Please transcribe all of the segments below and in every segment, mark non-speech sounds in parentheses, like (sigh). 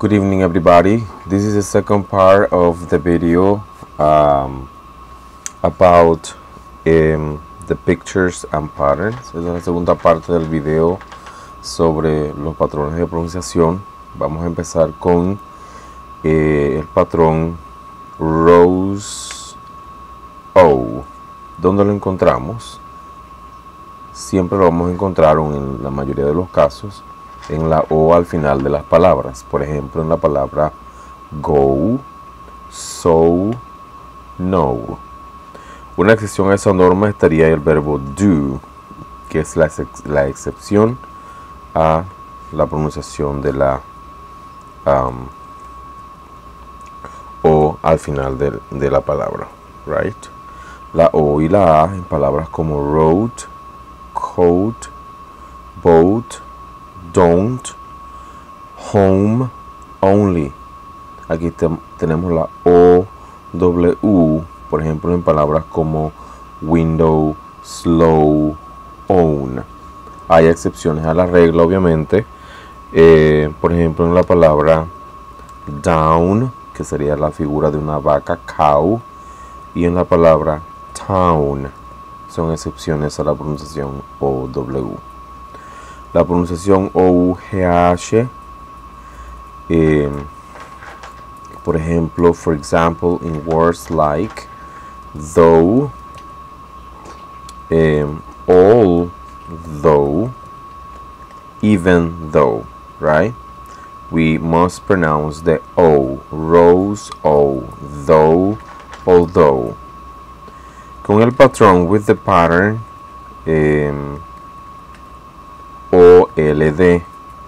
Good evening, everybody. This is the second part of the video um, about um, the pictures and patterns. Es la segunda parte del video sobre los patrones de pronunciación. Vamos a empezar con eh, el patrón Rose O. ¿Dónde lo encontramos? Siempre lo vamos a encontrar, en la mayoría de los casos, en la O al final de las palabras. Por ejemplo, en la palabra go, so, no. Una excepción a esa norma estaría el verbo do, que es la, la excepción a la pronunciación de la O al final del- de, la palabra. Right? La O y la A en palabras como road, coat, boat, don't, home, only. Aquí tenemos la O, W, por ejemplo, en palabras como window, slow, own. Hay excepciones a la regla, obviamente. Eh, por ejemplo, en la palabra down, que sería la figura de una vaca, cow, y en la palabra town, son excepciones a la pronunciación OW. La pronunciación OUGH, eh, por ejemplo, for example, in words like though, um, although, even though, right? We must pronounce the O, rose O, though, although. Con el patrón with the pattern um, OLD,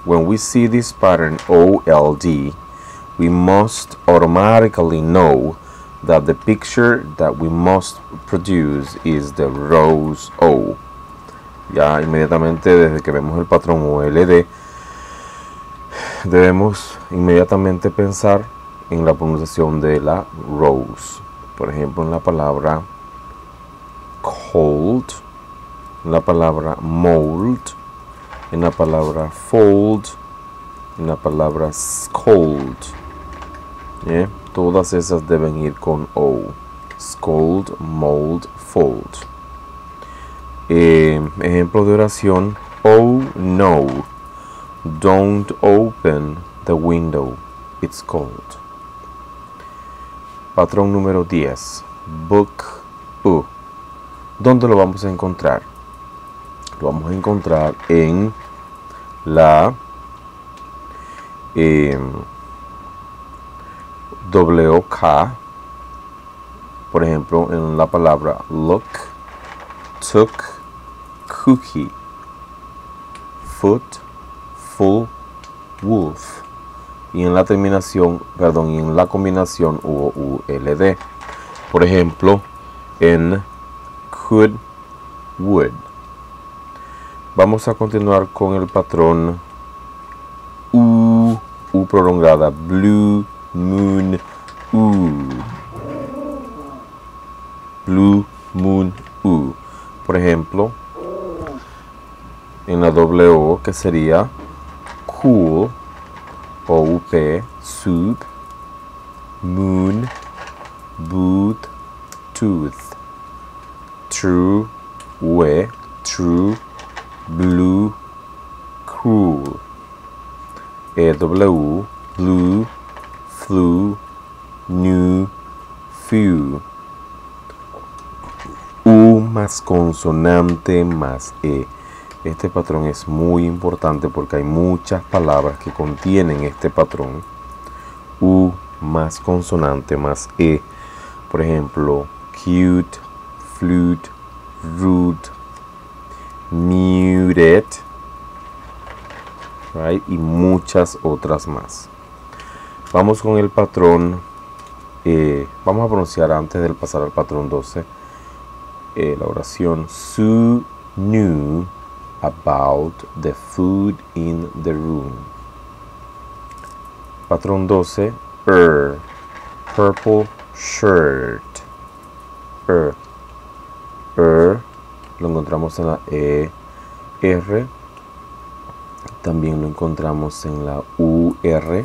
when we see this pattern OLD, we must automatically know that the picture that we must produce is the rose O. Ya inmediatamente desde que vemos el patrón OLD, debemos inmediatamente pensar en la pronunciación de la rose. Por ejemplo, en la palabra cold, en la palabra mold, en la palabra fold, en la palabra scold. ¿eh? Todas esas deben ir con O. Scold, mold, fold. Eh, ejemplo de oración. Oh no. Don't open the window. It's cold. Patrón número 10. Book U. ¿Dónde lo vamos a encontrar? Lo vamos a encontrar en la em, WK. Por ejemplo, en la palabra look, took, cookie, foot, full, wolf. Y en la terminación, perdón, y en la combinación ULD. Por ejemplo, en could, would. Vamos a continuar con el patrón U, U prolongada, blue, moon, U. Blue, moon, U. Por ejemplo, en la W que sería cool, OUP, soup, moon, boot, tooth. True, we, true, blue, cruel. EW, blue, flu, new, few. U más consonante más E. Este patrón es muy importante porque hay muchas palabras que contienen este patrón. U más consonante más E. Por ejemplo, cute, flute, rude, muted, right? y muchas otras más. Vamos con el patrón. eh, vamos a pronunciar antes del pasar al patrón 12 eh, la oración Sue knew about the food in the room. Patrón 12 er, purple shirt. Er, er, lo encontramos en la E, R, también lo encontramos en la UR,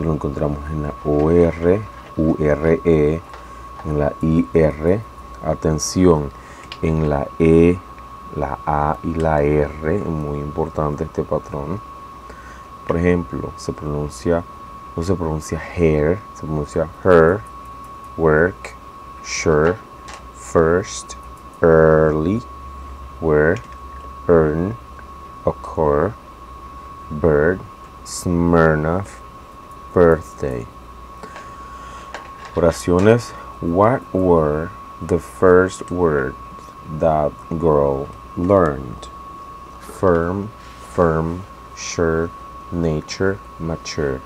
lo encontramos en la OR, URE, en la IR, atención, en la E, la A y la R, muy importante este patrón. Por ejemplo, se pronuncia, no se pronuncia hair, se pronuncia her, work, sure, first, early, where, earn, occur, bird, Smirnoff, birthday. Oraciones. What were the first words that girl learned? Firm, firm, sure, nature, mature.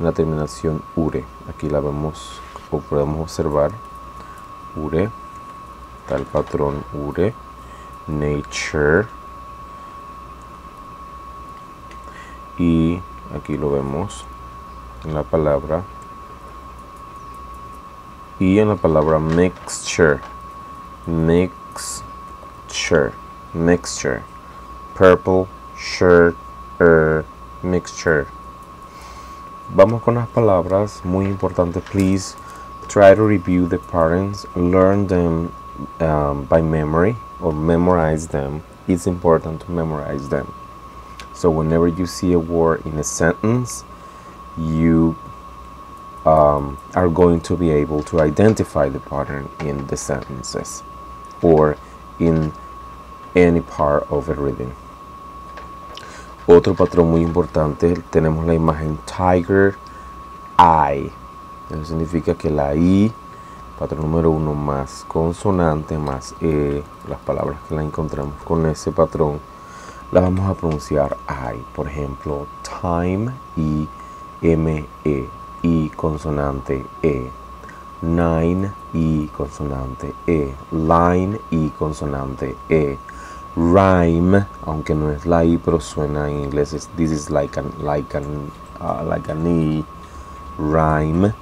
La terminación ure. Aquí la vemos o podemos observar. Ure. El patrón ure. Nature. Y aquí lo vemos en la palabra. Y en la palabra mixture. Mixture. Mixture. Purple shirt er, mixture. Vamos con las palabras muy importante please try to review the patterns. Learn them um, by memory or memorize them it's important to memorize them so whenever you see a word in a sentence, you um, are going to be able to identify the pattern in the sentences or in any part of a reading. Otro patrón muy importante, tenemos la imagen tiger eye. Eso significa que la I, patrón número uno más consonante más E, las palabras que la encontramos con ese patrón la vamos a pronunciar I. Por ejemplo, time, I, M, E, I consonante E. Nine, I consonante E. Line, I consonante E. Rhyme, aunque no es la I, pero suena en inglés. this is like an, like an, uh, like an E. Rhyme.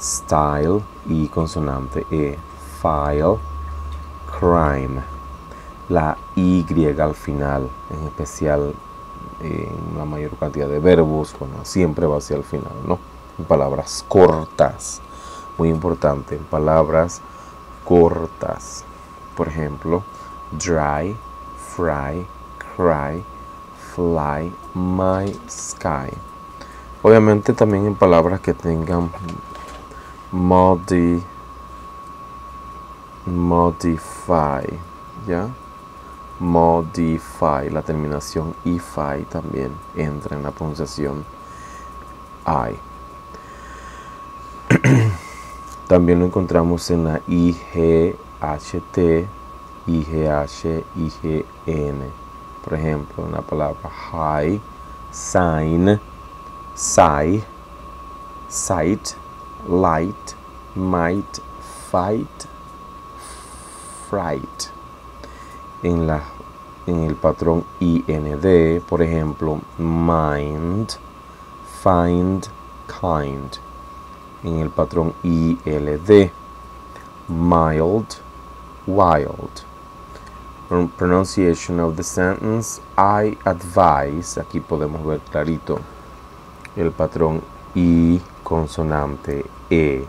Style, I consonante E. File. Crime la Y al final, en especial en la mayor cantidad de verbos, bueno, siempre va hacia el final, ¿no? En palabras cortas, muy importante, en palabras cortas. Por ejemplo, dry, fry, cry, fly, my sky. Obviamente también en palabras que tengan modi, modify, ¿ya? modify, la terminación ify también entra en la pronunciación I. (clears throat) también lo encontramos en la IGHT, IGH, IGN. Por ejemplo, en la palabra high, sign, sight, sight, light, might, fight, fright en, la, en el patrón IND, por ejemplo, mind, find, kind. En el patrón ILD, mild, wild. Pronunciation of the sentence, I advise, aquí podemos ver clarito el patrón I consonante E.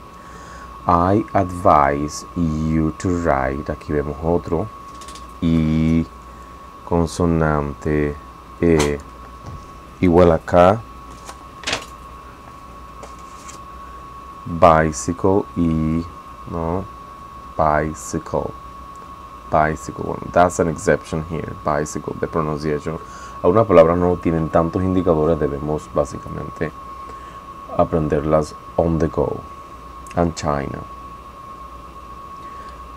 I advise you to write, aquí vemos otro, y consonante E igual acá bicycle y no bicycle. Bicycle that's an exception here bicycle the pronunciation. Algunas palabras no tienen tantos indicadores debemos básicamente aprenderlas on the go and China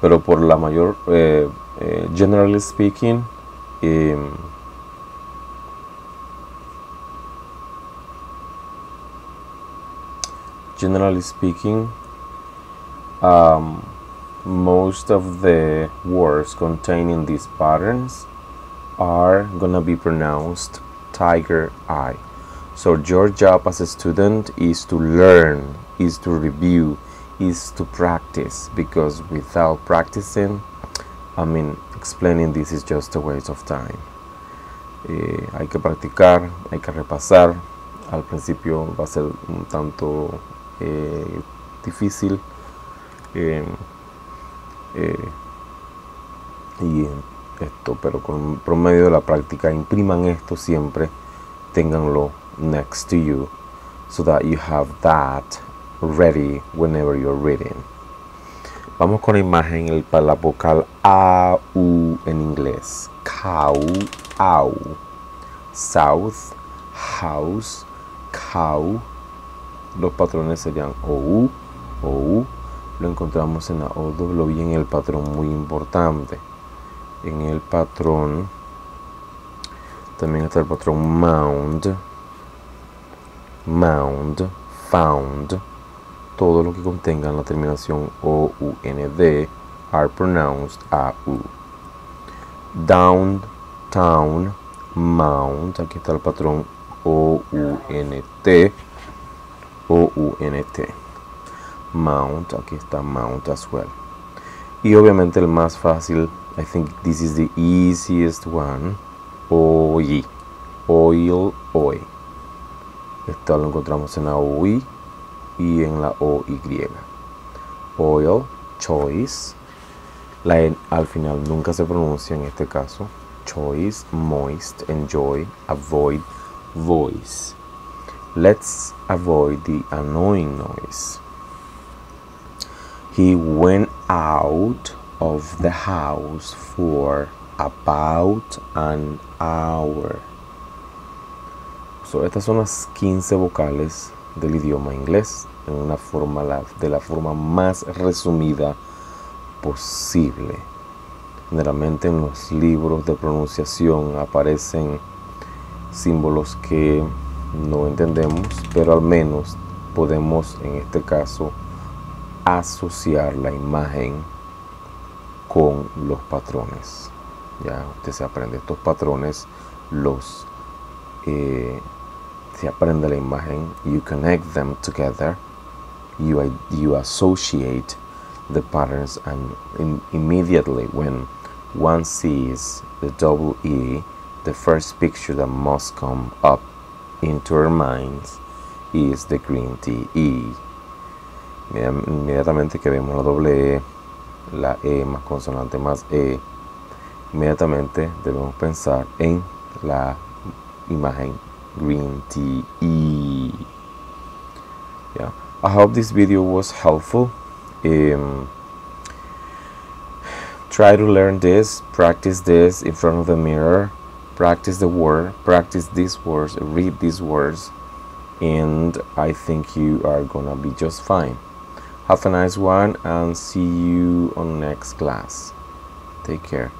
pero por la mayor eh, eh, generally speaking, um, generally speaking, um, most of the words containing these patterns are gonna be pronounced tiger eye. So your job as a student is to learn, is to review, is to practice because without practicing I mean, explaining this is just a waste of time. Eh, hay que practicar, hay que repasar, al principio va a ser un tanto eh, difícil eh, eh, y esto pero con promedio de la práctica impriman esto siempre tenganlo next to you so that you have that ready whenever you're reading. Vamos con la imagen para la vocal a u en inglés. Cow au south house cow. Los patrones serían OU, OU, lo encontramos en la OW y en el patrón muy importante. En el patrón también está el patrón mound, mound, found. Todo lo que contenga la terminación O, U, N, D are pronounced AU. Down, town, mount. Aquí está el patrón O, U, N, T o-U-N-T. Mount, aquí está mount as well. Y obviamente el más fácil, I think this is the easiest one. OI. Oil, OI. Esto lo encontramos en la OI y en la OY. Oil, choice. La e al final nunca se pronuncia en este caso. Choice, moist, enjoy, avoid, voice. Let's avoid the annoying noise. He went out of the house for about an hour. Estas son las 15 vocales del idioma inglés en una forma de la forma más resumida posible. Generalmente en los libros de pronunciación aparecen símbolos que no entendemos, pero al menos podemos en este caso asociar la imagen con los patrones. Ya usted se aprende estos patrones, los eh, se aprende la imagen, you connect them together, you, you associate the patterns, and immediately when one sees the double E, the first picture that must come up into our minds is the green tea. E. Inmediatamente que vemos la doble E, la E más consonante más E, inmediatamente debemos pensar en la imagen green tea. Yeah. I hope this video was helpful. Um, try to learn this, practice this in front of the mirror practice the word, practice these words, read these words, and I think you are gonna be just fine. Have a nice one and see you on next class. Take care.